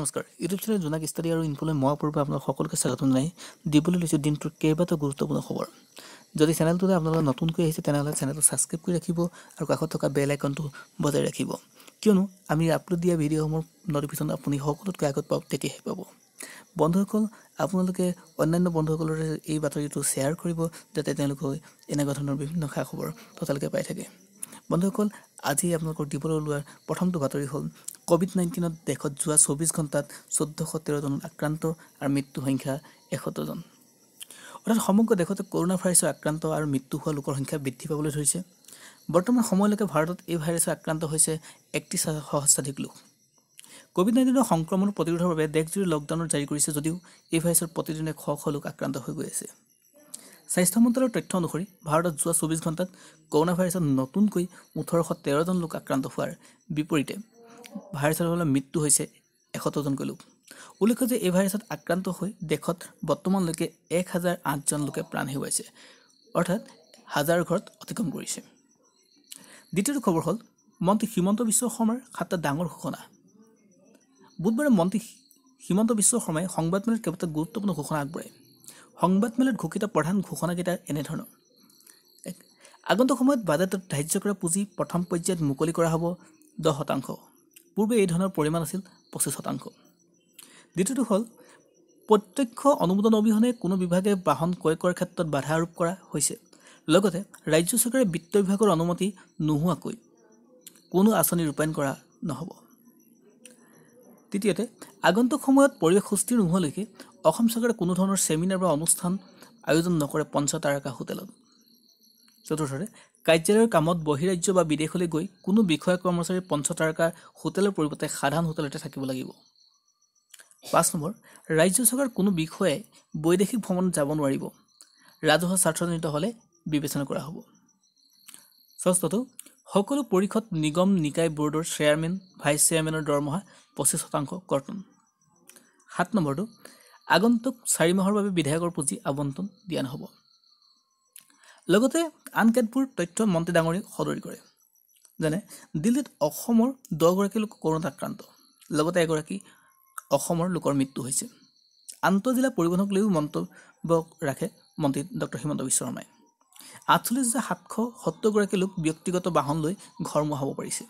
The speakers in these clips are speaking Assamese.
নমস্কাৰ। ইউটিউব চেনেল জোনাক ষ্টাডি আৰু ইনফলৈ মই পূৰ্বে আপোনালোক সকলোকে স্বাগতম জনাই দিবলৈ লৈছোঁ দিনটোৰ কেইবাটাও গুৰুত্বপূৰ্ণ খবৰ। যদি চেনেলটোলৈ আপোনালোকে নতুনকৈ আহিছে তেনেহ'লে চেনেলটো ছাবস্ক্ৰাইব কৰি ৰাখিব আৰু কাষত থকা বেল আইকনটো বজাই ৰাখিব। কিয়নো আমি আপলোড দিয়া ভিডিঅ'সমূহৰ নটিফিকেশ্যন আপুনি সকলোতকৈ আগত পাব তেতিয়াহে পাব। বন্ধুসকল আপোনালোকে অন্যান্য বন্ধুসকলৰ এই বাতৰিটো শ্বেয়াৰ কৰিব যাতে তেওঁলোকে এনেকুৱা ধৰণৰ বিভিন্ন খা খবৰ ততালৈকে পাই থাকে। বন্ধুসকল আজি আপোনালোকক দিবলৈ ওলোৱাৰ প্ৰথমটো বাতৰি হ'ল ক'ভিড নাইণ্টিনত দেশত যোৱা চৌবিছ ঘণ্টাত চৈধ্যশ তেৰজন আক্ৰান্ত আৰু মৃত্যু সংখ্যা এসত্তৰজন অৰ্থাৎ সমগ্ৰ দেশতে কৰোণা ভাইৰাছৰ আক্ৰান্ত আৰু মৃত্যু হোৱা লোকৰ সংখ্যা বৃদ্ধি পাবলৈ ধৰিছে। বৰ্তমান সময়লৈকে ভাৰতত এই ভাইৰাছে আক্ৰান্ত হৈছে একত্ৰিছ সহস্ৰাধিক লোক। ক'ভিড নাইণ্টিনৰ সংক্ৰমণ প্ৰতিৰোধৰ বাবে দেশজুৰি লকডাউনৰ জাৰি কৰিছে যদিও এই ভাইৰাছৰ প্ৰতিদিনে শ শ লোক আক্ৰান্ত হৈ গৈ আছে। স্বাস্থ্য মন্ত্ৰালয়ৰ তথ্য অনুসৰি ভাৰতত যোৱা চৌবিছ ঘণ্টাত কৰোণা ভাইৰাছত নতুনকৈ ওঠৰশ তেৰজন লোক আক্ৰান্ত হোৱাৰ বিপৰীতে ভাইৰাছৰ ফলত মৃত্যু হৈছে এসত্তৰজনকৈ লোক। উল্লেখ্য যে এই ভাইৰাছত আক্ৰান্ত হৈ দেশত বৰ্তমানলৈকে এক হাজাৰ আঠজন লোকে প্ৰাণ হেৰুৱাইছে অৰ্থাৎ হাজাৰ ঘৰত অতিক্ৰম কৰিছে। দ্বিতীয়টো খবৰ হ'ল মন্ত্ৰী হিমন্ত বিশ্ব শৰ্মাৰ সাতটা ডাঙৰ ঘোষণা। বুধবাৰে মন্ত্ৰী হিমন্ত বিশ্ব শৰ্মাই সংবাদমেলত কেইবাটাও গুৰুত্বপূৰ্ণ ঘোষণা আগবঢ়ায়। সংবাদমেলত ঘোষিত প্ৰধান ঘোষণাকেইটা এনেধৰণৰ। আগন্তুক সময়ত বাজেটত ধাৰ্য কৰা পুঁজি প্ৰথম পৰ্যায়ত মুকলি কৰা হ'ব দহ শতাংশ। পূৰ্বে এই ধৰণৰ পৰিমাণ আছিল পঁচিছ শতাংশ। দ্বিতীয়টো হ'ল প্ৰত্যক্ষ অনুমোদন অবিহনে কোনো বিভাগে বাহন ক্ৰয় কৰাৰ ক্ষেত্ৰত বাধা আৰোপ কৰা হৈছে। লগতে ৰাজ্য চৰকাৰে বিত্ত বিভাগৰ অনুমতি নোহোৱাকৈ কোনো আঁচনি ৰূপায়ণ কৰা নহ'ব। তৃতীয়তে আগন্তুক সময়ত পৰিৱেশ সুস্থিৰ নোহোৱালৈকে অসম চৰকাৰে কোনো ধৰণৰ ছেমিনাৰ বা অনুষ্ঠান আয়োজন নকৰে পঞ্চতাৰকা হোটেলত। চতুৰ্থতে কাৰ্যালয়ৰ কামত বহিৰাজ্য বা বিদেশলৈ গৈ কোনো বিষয়া কৰ্মচাৰী পঞ্চতাৰকা হোটেলৰ পৰিৱৰ্তে সাধাৰণ হোটেলতে থাকিব লাগিব। পাঁচ নম্বৰ ৰাজ্য চৰকাৰ কোনো বিষয়াই বৈদেশিক ভ্ৰমণত যাব নোৱাৰিব। ৰাজহুৱা স্বাৰ্থজনিত হ'লে বিবেচনা কৰা হ'ব। ষষ্ঠটো সকলো পৰিষদ নিগম নিকায় বোৰ্ডৰ চেয়াৰমেন ভাইচ চেয়াৰমেনৰ দৰমহা পঁচিছ শতাংশ কৰ্তন। সাত নম্বৰটো আগন্তুক চাৰি মাহৰ বাবে বিধায়কৰ পুঁজি আবণ্টন দিয়া নহ'ব। লগতে আন কেতবোৰ তথ্য মন্ত্ৰী ডাঙৰীয়ে সদৰি কৰে। যেনে দিল্লীত অসমৰ দহগৰাকী লোক কৰোণাত আক্ৰান্ত লগতে এগৰাকী অসমৰ লোকৰ মৃত্যু হৈছে। আন্তঃজিলা পৰিবহণক লৈও মন্তব্য ৰাখে মন্ত্ৰী ডক্টৰ হিমন্ত বিশ্ব শৰ্মাই। আঠচল্লিছ হাজাৰ সাতশ সত্তৰগৰাকী লোক ব্যক্তিগত বাহন লৈ ঘৰ মোহাব পাৰিছে।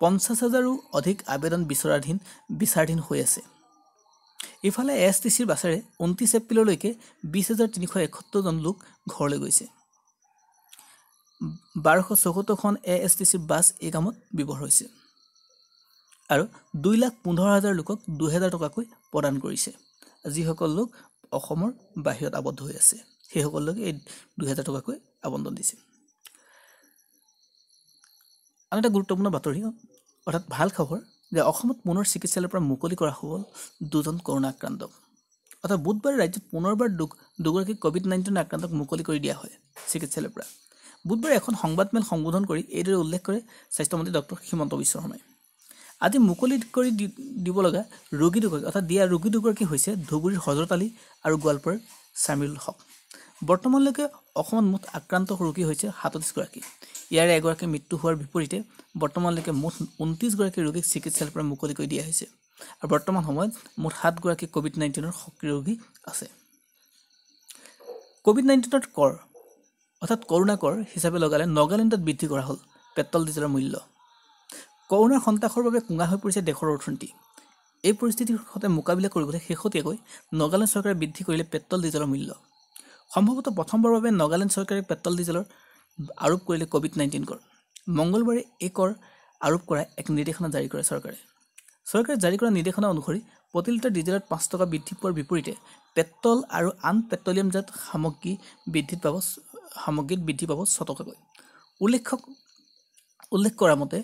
পঞ্চাছ হাজাৰো অধিক আবেদন বিচৰাধীন বিচাৰাধীন হৈ আছে। ইফালে এছ টি চিৰ বাছেৰে ঊনত্ৰিছ এপ্ৰিললৈকে বিছ হাজাৰ তিনিশ এসত্তৰজন লোক ঘৰলৈ গৈছে। বাৰশ চৌসত্তৰখন এ এছ টি চিৰ বাছ এই কামত ব্যৱহাৰ হৈছে। আৰু দুই লাখ পোন্ধৰ হাজাৰ লোকক দুহেজাৰ টকাকৈ প্ৰদান কৰিছে যিসকল লোক অসমৰ বাহিৰত আবদ্ধ হৈ আছে। সেইসকলক এই দুহেজাৰ টকাকৈ আবণ্টন দিছে। আন এটা গুৰুত্বপূৰ্ণ বাতৰি অৰ্থাৎ ভাল খবৰ যে অসমত পুনৰ চিকিৎসালয়ৰ পৰা মুকলি কৰা হ'ল দুজন কৰোণা আক্ৰান্ত অৰ্থাৎ বুধবাৰে ৰাজ্যত পুনৰবাৰ দু দুগৰাকী ক'ভিড নাইণ্টিন আক্ৰান্তক মুকলি কৰি দিয়া হয় চিকিৎসালয়ৰ পৰা। বুধবাৰে এখন সংবাদমেল সম্বোধন কৰি এইদৰে উল্লেখ কৰে স্বাস্থ্যমন্ত্ৰী ডক্টৰ হিমন্ত বিশ্ব শৰ্মাই। আজি মুকলি কৰি দিব লগা ৰোগী দুগৰাকী অৰ্থাৎ দিয়া ৰোগী দুগৰাকী হৈছে ধুবুৰীৰ হজৰত আলী আৰু গোৱালপাৰাৰ চামিৰুল হক। বৰ্তমানলৈকে অসমত মুঠ আক্ৰান্ত ৰোগী হৈছে সাতত্ৰিছগৰাকী ইয়াৰে এগৰাকীৰ মৃত্যু হোৱাৰ বিপৰীতে বৰ্তমানলৈকে মুঠ ঊনত্ৰিছগৰাকী ৰোগীক চিকিৎসালয়ৰ পৰা মুকলি কৰি দিয়া হৈছে। আৰু বৰ্তমান সময়ত মুঠ সাতগৰাকী ক'ভিড নাইণ্টিনৰ সক্ৰিয় ৰোগী আছে। ক'ভিড নাইণ্টিনত কৰ অৰ্থাৎ কৰোণা কৰ হিচাপে লগালে নগালেণ্ডত বৃদ্ধি কৰা হ'ল পেট্ৰল ডিজেলৰ মূল্য। কৰোণাৰ সন্ত্ৰাসৰ বাবে কোঙা হৈ পৰিছে দেশৰ অৰ্থনীতি। এই পৰিস্থিতিৰ সৈতে মোকাবিলা কৰিবলৈ শেহতীয়াকৈ নগালেণ্ড চৰকাৰে বৃদ্ধি কৰিলে পেট্ৰল ডিজেলৰ মূল্য। সম্ভৱতঃ প্ৰথমবাৰৰ বাবে নগালেণ্ড চৰকাৰে পেট্ৰল ডিজেলৰ আৰোপ কৰিলে ক'ভিড নাইণ্টিন কৰ। মঙলবাৰে এই কৰ আৰোপ কৰা এক নিৰ্দেশনা জাৰি কৰে চৰকাৰে। চৰকাৰে জাৰি কৰা নিৰ্দেশনা অনুসৰি প্ৰতি লিটাৰ ডিজেলত পাঁচ টকা বৃদ্ধি পোৱাৰ বিপৰীতে পেট্ৰল আৰু আন পেট্ৰলিয়ামজাত সামগ্ৰী বৃদ্ধিত পাব সামগ্ৰীত বৃদ্ধি পাব ছটকাকৈ উল্লেখ উল্লেখ কৰা মতে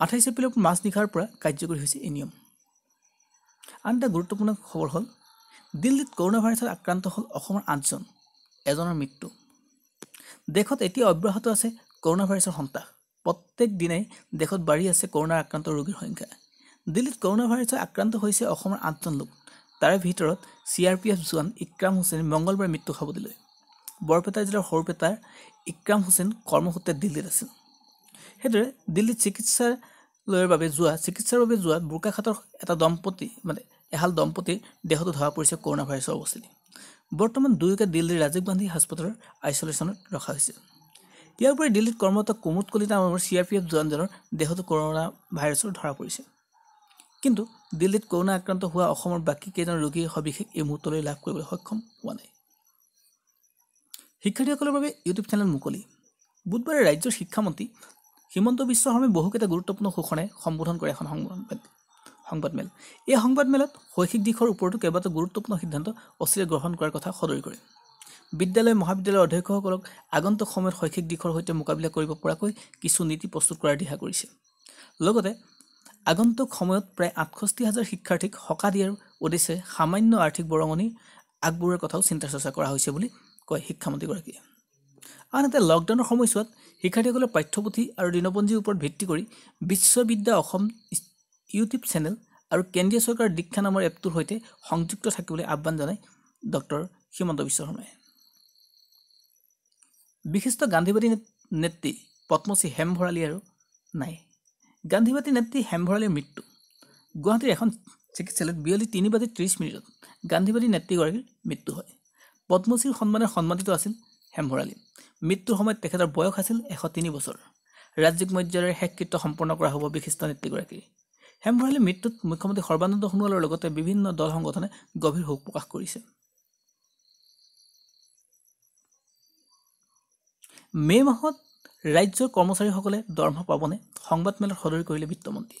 আঠাইছ এপ্ৰিলৰ মাজনিশাৰ পৰা কাৰ্যকৰী হৈছে এই নিয়ম। আন এটা গুৰুত্বপূৰ্ণ খবৰ হ'ল দিল্লীত কৰোণা ভাইৰাছত আক্ৰান্ত হ'ল অসমৰ আঠজন। এজনৰ মৃত্যু। দেশত এতিয়া অব্যাহত আছে কৰোণা ভাইৰাছৰ সন্ত্ৰাস। প্ৰত্যেক দিনাই দেশত বাঢ়ি আছে কৰোণাৰ আক্ৰান্ত ৰোগীৰ সংখ্যা। দিল্লীত কৰোণা ভাইৰাছত আক্ৰান্ত হৈছে অসমৰ আঠজন লোক। তাৰে ভিতৰত চি আৰ পি এফ জোৱান ইক্ৰাম হুছেইনে মঙলবাৰে মৃত্যু সাৱটিলৈ বৰপেটা জিলাৰ সৰুপেটাৰ ইক্ৰাম হুছেইন কৰ্মসূত্ৰে দিল্লীত আছিল। সেইদৰে দিল্লীত চিকিৎসালয়ৰ বাবে যোৱা চিকিৎসাৰ বাবে যোৱা বোকাখাটৰ এটা দম্পতী মানে এহাল দম্পতীৰ দেহতো ধৰা পৰিছে কৰোণা ভাইৰাছৰ অৱস্থিতি। বৰ্তমান দুয়োকে দিল্লীৰ ৰাজীৱ গান্ধী হাস্পতালৰ আইচলেশ্যনত ৰখা হৈছে। ইয়াৰ উপৰি দিল্লীত কৰ্মৰত কুমুদ কলিতা নামৰ চি আৰ পি এফ জোৱানজনৰ দেহতো কৰোণা ভাইৰাছৰ ধৰা পৰিছে। কিন্তু দিল্লীত কৰোণা আক্ৰান্ত হোৱা অসমৰ বাকী কেইজন ৰোগীৰ সবিশেষ এই মুহূৰ্তলৈ লাভ কৰিবলৈ সক্ষম হোৱা নাই। শিক্ষাৰ্থীসকলৰ বাবে ইউটিউব চেনেল মুকলি। বুধবাৰে ৰাজ্যৰ শিক্ষামন্ত্ৰী হিমন্ত বিশ্ব শৰ্মাই বহুকেইটা গুৰুত্বপূৰ্ণ ঘোষণাই সম্বোধন কৰে এখন সংবাদমেল সংবাদমেল এই সংবাদমেলত শৈক্ষিক দিশৰ ওপৰতো কেইবাটাও গুৰুত্বপূৰ্ণ সিদ্ধান্ত অচিৰে গ্ৰহণ কৰাৰ কথা সদৰি কৰে। বিদ্যালয় মহাবিদ্যালয়ৰ অধ্যক্ষসকলক আগন্তুক সময়ত শৈক্ষিক দিশৰ সৈতে মোকাবিলা কৰিব পৰাকৈ কিছু নীতি প্ৰস্তুত কৰাৰ দিহা কৰিছে। লগতে আগন্তুক সময়ত প্ৰায় আঠষষ্ঠি হাজাৰ শিক্ষাৰ্থীক সকাহ দিয়াৰ উদ্দেশ্যে সামান্য আৰ্থিক বৰঙণি আগবঢ়োৱাৰ কথাও চিন্তা চৰ্চা কৰা হৈছে বুলি কয় শিক্ষামন্ত্ৰীগৰাকীয়ে। আনহাতে লকডাউনৰ সময়ছোৱাত শিক্ষাৰ্থীসকলে পাঠ্যপুথি আৰু দিনপঞ্জীৰ ওপৰত ভিত্তি কৰি বিশ্ববিদ্যা অসম ইউটিউব চেনেল আৰু কেন্দ্ৰীয় চৰকাৰৰ দীক্ষা নামৰ এপটোৰ সৈতে সংযুক্ত থাকিবলৈ আহ্বান জনায় ডক্টৰ হিমন্ত বিশ্ব শৰ্মাই। বিশিষ্ট গান্ধীবাদী নেত্ৰী পদ্মশ্ৰী হেম ভৰালী আৰু নাই। গান্ধীবাদী নেত্ৰী হেম ভৰালীৰ মৃত্যু। গুৱাহাটীৰ এখন চিকিৎসালয়ত বিয়লি তিনি বাজি ত্ৰিছ মিনিটত গান্ধীবাদী নেত্ৰীগৰাকীৰ মৃত্যু হয়। পদ্মশ্ৰীৰ সন্মানে সন্মানিত আছিল হেম ভৰালী মৃত্যুৰ সময়ত তেখেতৰ বয়স আছিল এশ তিনি বছৰ। ৰাজ্যিক মৰ্যাদাৰে শেষকৃত্য সম্পন্ন কৰা হ'ব বিশিষ্ট নেত্ৰীগৰাকীৰ। হেম ভৰালীৰ মৃত্যুত মুখ্যমন্ত্ৰী সৰ্বানন্দ সোণোৱালৰ লগতে বিভিন্ন দল সংগঠনে গভীৰ শোক প্ৰকাশ কৰিছে। মে' মাহত ৰাজ্যৰ কৰ্মচাৰীসকলে দৰমহা পাবনে? সংবাদমেলত সদৰি কৰিলে বিত্তমন্ত্ৰী।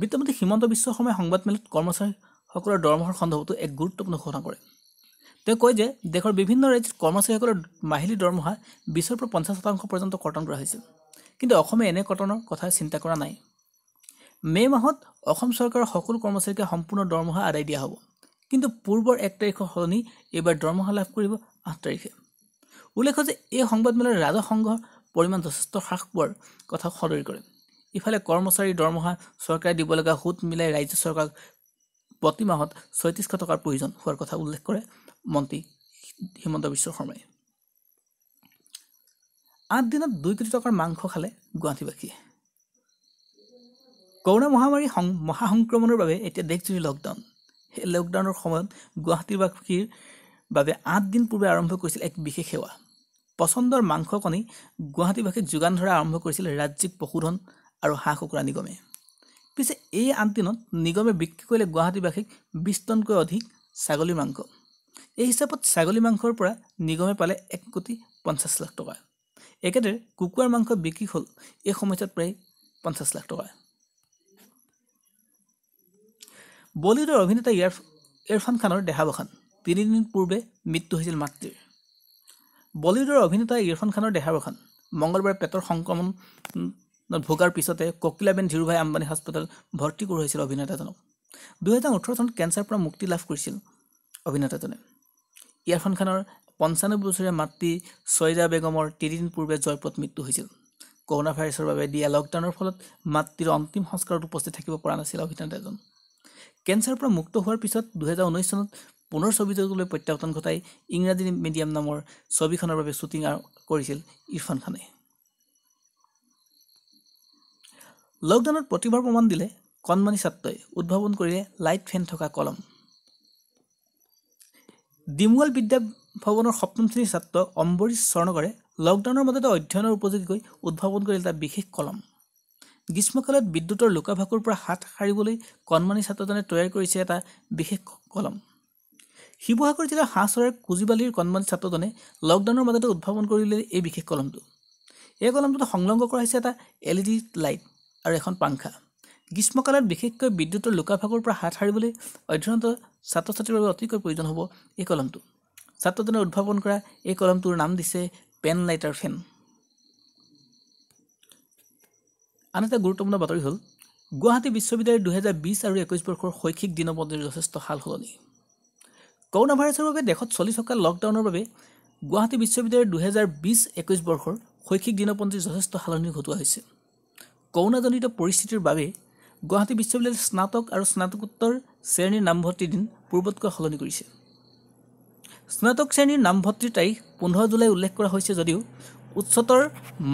বিত্তমন্ত্ৰী হিমন্ত বিশ্ব শৰ্মাই সংবাদমেলত কৰ্মচাৰীসকলৰ দৰমহাৰ সন্দৰ্ভতো এক গুৰুত্বপূৰ্ণ ঘোষণা কৰে। তেওঁ কয় যে দেশৰ বিভিন্ন ৰাজ্যত কৰ্মচাৰীসকলৰ মাহিলী দৰমহা বিছৰ পৰা পঞ্চাছ শতাংশ পৰ্যন্ত কৰ্তন কৰা হৈছিল কিন্তু অসমে এনে কৰ্তনৰ কথা চিন্তা কৰা নাই। মে' মাহত অসম চৰকাৰৰ সকলো কৰ্মচাৰীকে সম্পূৰ্ণ দৰমহা আদায় দিয়া হ'ব। কিন্তু পূৰ্বৰ এক তাৰিখৰ সলনি এইবাৰ দৰমহা লাভ কৰিব আঠ তাৰিখে। উল্লেখ যে এই সংবাদমেলৰ ৰাজহ সংঘৰ পৰিমাণ যথেষ্ট হ্ৰাস পোৱাৰ কথা সদৰি কৰে। ইফালে কৰ্মচাৰীৰ দৰমহা চৰকাৰে দিব লগা সুত মিলাই ৰাজ্য চৰকাৰক প্ৰতি মাহত ছয়ত্ৰিছশ টকাৰ প্ৰয়োজন হোৱাৰ কথা উল্লেখ কৰে মন্ত্ৰী হিমন্ত বিশ্ব শৰ্মাই। আঠ দিনত দুই কোটি টকাৰ মাংস খালে গুৱাহাটীবাসীয়ে। কৰোণা মহামাৰী মহাসংক্ৰমণৰ বাবে এতিয়া দেশজুৰি লকডাউন সেই লকডাউনৰ সময়ত গুৱাহাটীবাসীৰ বাবে আঠ দিন পূৰ্বে আৰম্ভ কৰিছিল এক বিশেষ সেৱা। পচন্দৰ মাংস কণী গুৱাহাটীবাসীক যোগান ধৰা আৰম্ভ কৰিছিল ৰাজ্যিক পশুধন আৰু হাঁহ কুকুৰা নিগমে। পিছে এই আঠ দিনত নিগমে বিক্ৰী কৰিলে গুৱাহাটীবাসীক বিছ টনকৈ অধিক ছাগলীৰ মাংস। এই হিচাপত ছাগলী মাংসৰ পৰা নিগমে পালে এক কোটি পঞ্চাছ লাখ টকা। একেদৰে কুকুৰাৰ মাংস বিক্ৰী হ'ল এই সময়ছোৱাত প্ৰায় পঞ্চাছ লাখ টকা। বলিউডৰ অভিনেতা ইয়াৰ ইৰফান খানৰ দেহাৱসান। তিনিদিন পূৰ্বে মৃত্যু হৈছিল মাতৃৰ। বলিউডৰ অভিনেতা ইৰফান খানৰ দেহাৱসান। মঙলবাৰে পেটৰ সংক্ৰমণত ভোগাৰ পিছতে ককিলাবেন ধীৰুভাই আম্বানী হাস্পতাল ভৰ্তি কৰোৱা অভিনেতাজনক। দুহেজাৰ ওঠৰ চনত কেঞ্চাৰৰ পৰা মুক্তি লাভ কৰিছিল অভিনেতাজনে। ইৰফান খানৰ পঞ্চানব্বৈ বছৰীয়া মাতৃ ছয়জা বেগমৰ তিনিদিন পূৰ্বে জয়পুৰত মৃত্যু হৈছিল। কৰোণা ভাইৰাছৰ বাবে দিয়া লকডাউনৰ ফলত মাতৃৰ অন্তিম সংস্কাৰত উপস্থিত থাকিব পৰা নাছিল অভিনেতাজন। কেঞ্চাৰৰ পৰা মুক্ত হোৱাৰ পিছত দুহেজাৰ ঊনৈছ চনত পুনৰ ছবিটোলৈ প্ৰত্যাৱৰ্তন ঘটাই ইংৰাজী মিডিয়াম নামৰ ছবিখনৰ বাবে শ্বুটিং কৰিছিল ইৰফান খানে। লকডাউনত প্ৰতিভাৰ প্ৰমাণ দিলে কণমানি ছাত্ৰই। উদ্ভাৱন কৰিলে লাইট ফেন থকা কলম। ডিমুৱাল বিদ্যা ভৱনৰ সপ্তম শ্ৰেণীৰ ছাত্ৰ অম্বৰীশ স্বৰ্ণকৰে লকডাউনৰ মাজতে অধ্যয়নৰ উপযোগীকৈ উদ্ভাৱন কৰিলে এটা বিশেষ কলম। গ্ৰীষ্মকালত বিদ্যুতৰ লুকাভাকুৰ পৰা হাত সাৰিবলৈ কণমানি ছাত্ৰজনে তৈয়াৰ কৰিছে এটা বিশেষ কলম। শিৱসাগৰ জিলাৰ হাঁহচৰাইৰ কুজিবালিৰ কণমানি ছাত্ৰজনে লকডাউনৰ মাজতে উদ্ভাৱন কৰিলে এই বিশেষ কলমটো। এই কলমটোত সংলগ্ন কৰা হৈছে এটা এল ই ডি লাইট আৰু এখন পাংখা। গ্ৰীষ্মকালত বিশেষকৈ বিদ্যুতৰ লুকাভাগৰ পৰা হাত সাৰিবলৈ অধ্যয়নৰত ছাত্ৰ ছাত্ৰীৰ বাবে অতিকৈ প্ৰয়োজন হ'ব এই কলমটো। ছাত্ৰজনে উদ্ভাৱন কৰা এই কলমটোৰ নাম দিছে পেন লাইটাৰ ফেন। আন এটা গুৰুত্বপূৰ্ণ বাতৰি হ'ল গুৱাহাটী বিশ্ববিদ্যালয়ৰ দুহেজাৰ বিছ আৰু একৈছ বৰ্ষৰ শৈক্ষিক দিনপঞ্জীৰ যথেষ্ট সাল সলনি। কৰোণা ভাইৰাছৰ বাবে দেশত চলি থকা লকডাউনৰ বাবে গুৱাহাটী বিশ্ববিদ্যালয়ৰ দুহেজাৰ বিছ একৈছ বৰ্ষৰ শৈক্ষিক দিনপঞ্জীৰ যথেষ্ট সালনি ঘটোৱা হৈছে। কৰোণাজনিত পৰিস্থিতিৰ বাবে গুৱাহাটী বিশ্ববিদ্যালয়ৰ স্নাতক আৰু স্নাতকোত্তৰ শ্ৰেণীৰ নামভৰ্তিৰ দিন পূৰ্বতকৈ সলনি কৰিছে। স্নাতক শ্ৰেণীৰ নামভৰ্তিৰ তাৰিখ পোন্ধৰ জুলাই উল্লেখ কৰা হৈছে যদিও উচ্চতৰ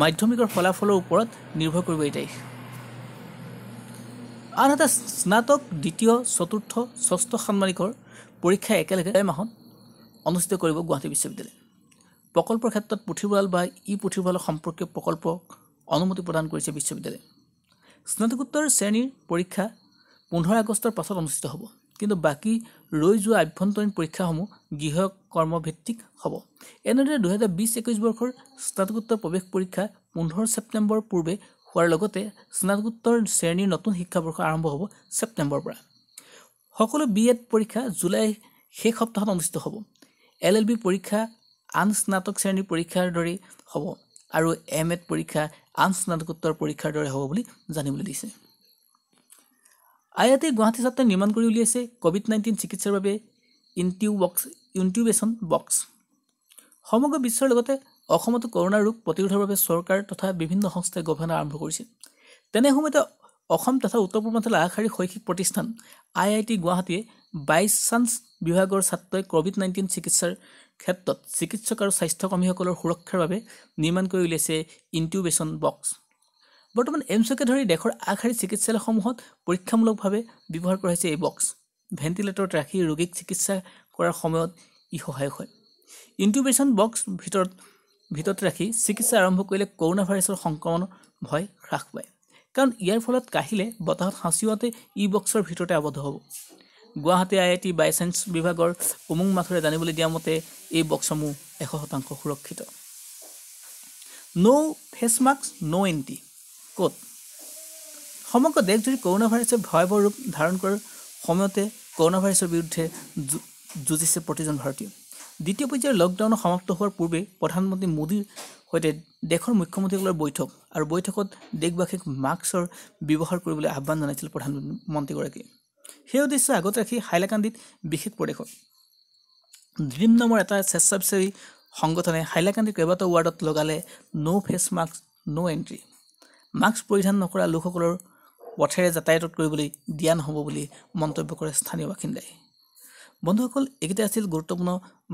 মাধ্যমিকৰ ফলাফলৰ ওপৰত নিৰ্ভৰ কৰিব এই তাৰিখ। আনহাতে স্নাতক দ্বিতীয় চতুৰ্থ ষষ্ঠ ষান্মাসিকৰ পৰীক্ষা একেলগে মাহত অনুষ্ঠিত কৰিব গুৱাহাটী বিশ্ববিদ্যালয়ে। প্ৰকল্পৰ ক্ষেত্ৰত পুথিভঁৰাল বা ই পুথিভঁৰাল সম্পৰ্কীয় প্ৰকল্পক অনুমতি প্ৰদান কৰিছে বিশ্ববিদ্যালয়ে। স্নাতকোত্তৰ শ্ৰেণীৰ পৰীক্ষা পোন্ধৰ আগষ্টৰ পাছত অনুষ্ঠিত হ'ব। কিন্তু বাকী ৰৈ যোৱা আভ্যন্তৰীণ পৰীক্ষাসমূহ গৃহ কৰ্মভিত্তিক হ'ব। এনেদৰে দুহেজাৰ বিছ একৈছ বৰ্ষৰ স্নাতকোত্তৰ প্ৰৱেশ পৰীক্ষা পোন্ধৰ ছেপ্টেম্বৰৰ পূৰ্বে হোৱাৰ লগতে স্নাতকোত্তৰ শ্ৰেণীৰ নতুন শিক্ষাবৰ্ষ আৰম্ভ হ'ব ছেপ্টেম্বৰৰ পৰা। সকলো বি এড পৰীক্ষা জুলাই শেষ সপ্তাহত অনুষ্ঠিত হ'ব। এল এল বি পৰীক্ষা আন স্নাতক শ্ৰেণীৰ পৰীক্ষাৰ দৰেই হ'ব আৰু এম এড পৰীক্ষা আন স্নাতকোত্তৰ পৰীক্ষাৰ দৰে হ'ব বুলি জানিবলৈ দিছে। আই আই টি গুৱাহাটী ছাত্ৰই নিৰ্মাণ কৰি উলিয়াইছে ক'ভিড নাইণ্টিন চিকিৎসাৰ বাবে ইনটিউ বক্স ইনটিউবেশ্যন বক্স। সমগ্ৰ বিশ্বৰ লগতে অসমতো কৰোণা ৰোগ প্ৰতিৰোধৰ বাবে চৰকাৰ তথা বিভিন্ন সংস্থাই গৱেষণা আৰম্ভ কৰিছে। তেনে সময়তে অসম তথা উত্তৰ পূৰ্বাঞ্চলৰ আগশাৰীৰ শৈক্ষিক প্ৰতিষ্ঠান আই আই টি গুৱাহাটীয়ে বাইছ চান্স বিভাগৰ ছাত্ৰই ক'ভিড নাইণ্টিন চিকিৎসাৰ ক্ষেত্ৰত চিকিৎসক আৰু স্বাস্থ্যকৰ্মীসকলৰ সুৰক্ষাৰ বাবে নিৰ্মাণ কৰি উলিয়াইছে ইনটিউবেশ্যন বক্স। বৰ্তমান এইমছকে ধৰি দেশৰ আগশাৰী চিকিৎসালয়সমূহত পৰীক্ষামূলকভাৱে ব্যৱহাৰ কৰা হৈছে এই বক্স। ভেণ্টিলেটৰত ৰাখি ৰোগীক চিকিৎসা কৰাৰ সময়ত ই সহায়ক হয়। ইনটিউবেশ্যন বক্স ভিতৰত ভিতৰত ৰাখি চিকিৎসা আৰম্ভ কৰিলে কৰোণা ভাইৰাছৰ সংক্ৰমণৰ ভয় হ্ৰাস পায়। কাৰণ ইয়াৰ ফলত কাহিলে বতাহত সাঁচিওৱাতে ই বক্সৰ ভিতৰতে আবদ্ধ হ'ব। গুৱাহাটী আই আই টি বায়'চাইন্স বিভাগৰ উমং মাথুৰে জানিবলৈ দিয়া মতে এই বক্সসমূহ এশ শতাংশ সুৰক্ষিত। No' face mask no' entry. ক'ত? সমগ্ৰ দেশজুৰি কৰোণা ভাইৰাছে ভয়াৱহ ৰূপ ধাৰণ কৰাৰ সময়তে কৰোণা ভাইৰাছৰ বিৰুদ্ধে যুঁজিছে প্ৰতিজন ভাৰতীয়। দ্বিতীয় পৰ্যায়ৰ লকডাউনৰ সমাপ্ত হোৱাৰ পূৰ্বে প্ৰধানমন্ত্ৰী মোদীৰ সৈতে দেশৰ মুখ্যমন্ত্ৰীসকলৰ বৈঠক আৰু বৈঠকত দেশবাসীক মাস্কৰ ব্যৱহাৰ কৰিবলৈ আহ্বান জনাইছিল প্ৰধানমন্ত্ৰীগৰাকীয়ে। সেই উদ্দেশ্য আগত ৰাখি হাইলাকান্দিত বিশেষ প্ৰদেশত ড্ৰিম নামৰ এটা স্বেচ্ছাসেৱী সংগঠনে হাইলাকান্দিৰ কেইবাটাও ৱাৰ্ডত লগালে no' face mask no' entry mask পৰিধান নকৰা লোকসকলৰ পথেৰে যাতায়াতত কৰিবলৈ দিয়া নহ'ব বুলি মন্তব্য কৰে স্থানীয় বাসিন্দাই। বন্ধুসকল এইকেইটা আছিল গুৰুত্বপূৰ্ণ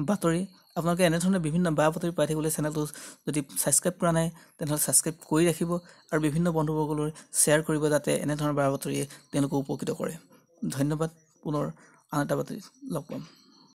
বাতৰি। আপোনালোকে এনেধৰণে বিভিন্ন বা বাতৰি পাই থাকিবলৈ চেনেলটো যদি ছাবস্ক্ৰাইব কৰা নাই তেনেহ'লে ছাবস্ক্ৰাইব কৰি ৰাখিব আৰু বিভিন্ন বন্ধুবৰ্গলৈ শ্বেয়াৰ কৰিব যাতে এনেধৰণৰ বা বাতৰিয়ে তেওঁলোকক উপকৃত কৰে। ধন্যবাদ। পুনৰ আন এটা বাতৰি লগ পাম।